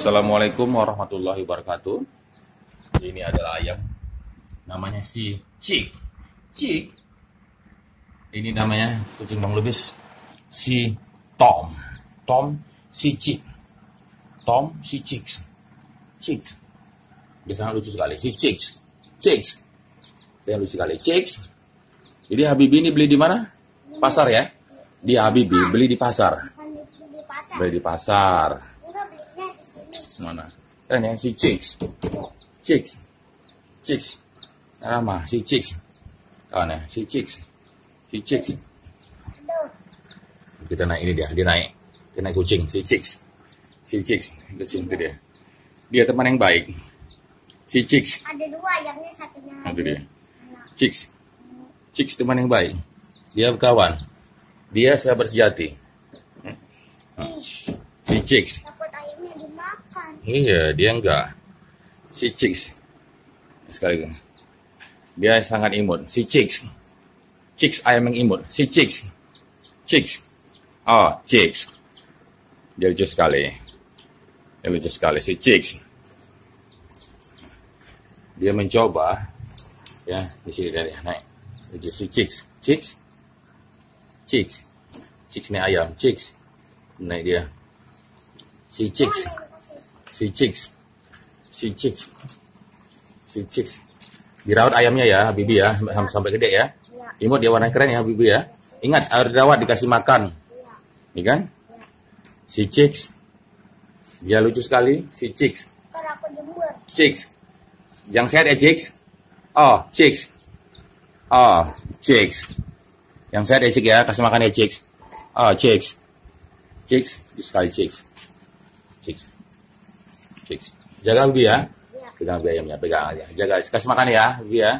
Assalamualaikum warahmatullahi wabarakatuh. Ini adalah ayam. Namanya si Cik. Cik. Ini namanya kucing Bang Lubis. Si Tom. Tom si Cik. Tom si Cik. Cik. Dia sangat lucu sekali. Si Cik. Cik. Saya lucu sekali. Cik. Jadi Habibi ini beli di mana? Pasar ya? Di Habibi beli di pasar. di pasar. Beli di pasar. Mana? Kan ya si Chicks. Chicks. Chicks. Nama si Chicks. Kan ya si Chicks. Si Chicks. Kita naik ini dia, dia naik. Dia naik kucing, si Chicks. Si Chicks, kucing itu dia. Dia teman yang baik. Si Chicks. ada dua ayamnya satunya. Itu dia. Chicks. Chicks teman yang baik. Dia kawan. Dia sahabat sejati. Ih, Si Chicks. Iya, dia enggak. Si Chicks. Sekali lagi. Dia sangat imut. Si Chicks. Chicks ayam yang imut. Si Chicks. Chicks. Oh, Chicks. Dia lucu sekali. Dia lucu sekali. Si Chicks. Dia mencoba. Ya, di sini dia naik. Lucu si Chicks. Chicks. Chicks. Chicks ini ayam. Chicks. Naik dia. Si Chicks. Si Chicks. Si Chicks. Si Chicks. Dirawat ayamnya ya, Bibi ya, sampai, sampai gede ya. Iya, Imut dia warna keren ya, Bibi ya. Ingat, harus dirawat, dikasih makan. iya. Iya kan? Si Chicks. Dia lucu sekali, si Chicks. Chicks. Yang sehat ya, Chicks. Oh, Chicks. Oh, Chicks. Yang sehat ya, Chicks ya. Kasih makan ya, Chicks. Oh, Chicks. Chicks. Sekali, Chicks. Chicks. Chicks. Jaga Bibi ya. Iya. Pegang Bibi ayamnya, pegang aja. Jaga, kasih makan ya, Bibi ya.